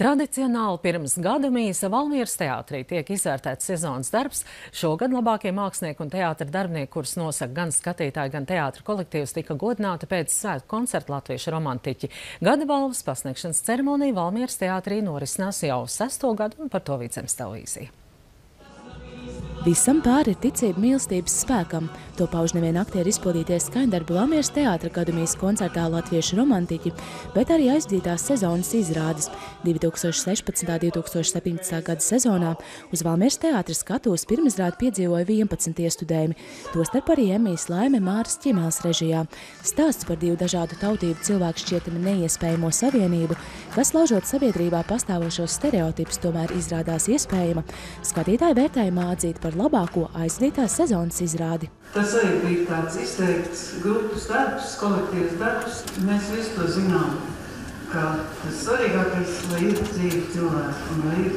Tradicionāli pirms gada mīsa Valmieras teātrī tiek izvērtēts sezonas darbs. Šogad labākie mākslinieki un teātra darbinieki, kurus nosaka gan skatītāji, gan teātra kolektīvs, tika godināti pēc svētku koncerta latviešu romantiķi. Gada balvas pasniegšanas ceremonija Valmieras teātrī norisinās jau sesto gadu un par to Vidzemes televīzija. Visam pāri ir ticība mīlestības spēkam. To pauž nevien aktieru izpildīties skaņdarbu Lamieras teātra akademijas koncertā Latviešu romantiķi, bet arī aizdītās sezonas izrādes. 2016. 2017. gada sezonā uz Valmieras teātra skatuves pirmizrādi piedzīvoja 11 iestudējumi, tostarp arī Emijas Laime Māras ķimēls režijā. Stāsts par divu dažādu tautību cilvēku šķietami neiespējamo savienību, kas laužot sabiedrībā pastāvošos stereotipus tomēr izrādās iespējama, skatītāju vērtējumā atzīt par par labāko aizdītās sezonas izrādi. Tas arī bija tāds izteikts grupas darbs, kolektīvs darbs. Mēs visi to zinām, ka tas svarīgākais, lai ir dzīve cilvēku un lai ir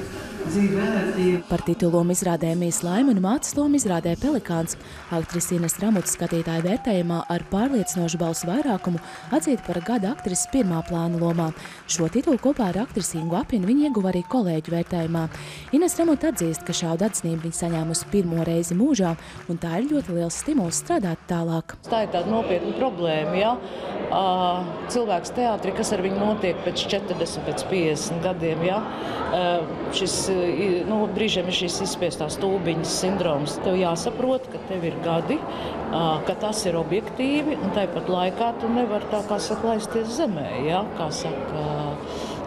Par titulomu izrādē Mīs Laima un mācas lomu izrādē Pelikāns. Aktris Ines Ramuts skatītāja vērtējumā ar pārliecinošu balsu vairākumu atzīt par gada aktrises pirmā plāna lomā. Šo titulu kopā ar aktrisi Ingu Apinu viņa ieguva arī kolēģu vērtējumā. Ines Ramut atzīst, ka šādu atzinību viņa saņēmusi pirmo reizi mūžā, un tā ir ļoti liels stimuls strādāt tālāk. Tā ir tāda nopietna problēma, ja? Cilvēks teātri, kas ar viņu notiek pēc 40, pēc 50 gadiem, ja? Šis nu, brīžiem ir šīs izspiestās tūbiņas sindroms. Tev jāsaprot, ka tev ir gadi, ka tas ir objektīvi, un tāpat laikā tu nevari tā kā saka, laisties zemē, ja? kā saka,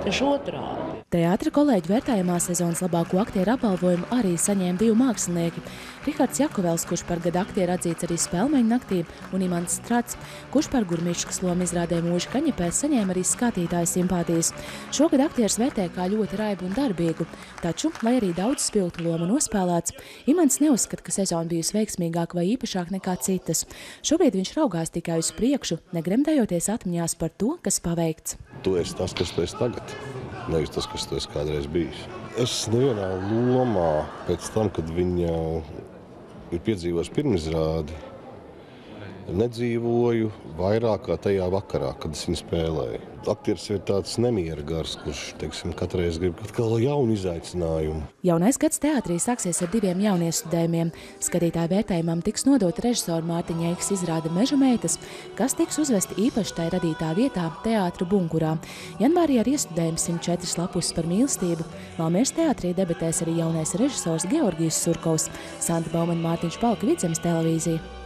tieši otrādi. Teātra kolēģi vērtējumā sezonas labāko aktieru apbalvojumu arī saņēma divi mākslinieki. Rihards Jakovels, kurš par gada aktieru atzīts arī spēlmeņu naktī, un Imants Strats, kurš par gurmiškas lomu izrādē mūža kaņepēs, saņēma arī skatītāju simpātijas. Šogad aktieris vērtē kā ļoti raibu un darbīgu, taču, lai arī daudz spilgtu lomu nospēlēts, Imants neuzskata, ka sezona bijusi veiksmīgāka vai īpašāka nekā citas. Šobrīd viņš raugās tikai uz priekšu, negremdējoties atmiņās par to, kas paveikts. Tu esi tas, kas tu esi tagad nevis tas, kas tas kādreiz bijis. Es nevienā lomā pēc tam, kad viņa ir piedzīvojusi pirmizrādi, nedzīvoju vairāk kā tajā vakarā, kad es viņu spēlēju. Aktieris ir tāds nemiera gars, kurš teiksim, katru reizi grib kaut kādu jaunu izaicinājumu. Jaunais gads teātrī sāksies ar diviem jauniestudējumiem. Skatītāju vērtējumam tiks nodot režisora Mārtiņa Eiks izrāda Meža meitas, kas tiks uzvesti īpaši tai radītā vietā Teātra bunkurā. Janvārī ar iestudējumu 104 lapus par mīlestību Valmieras teātrī debatēs arī jaunais režisors Georgijs Surkovs, Santa Baumaņa Mārtiņš Palka Vidzemes televīzija.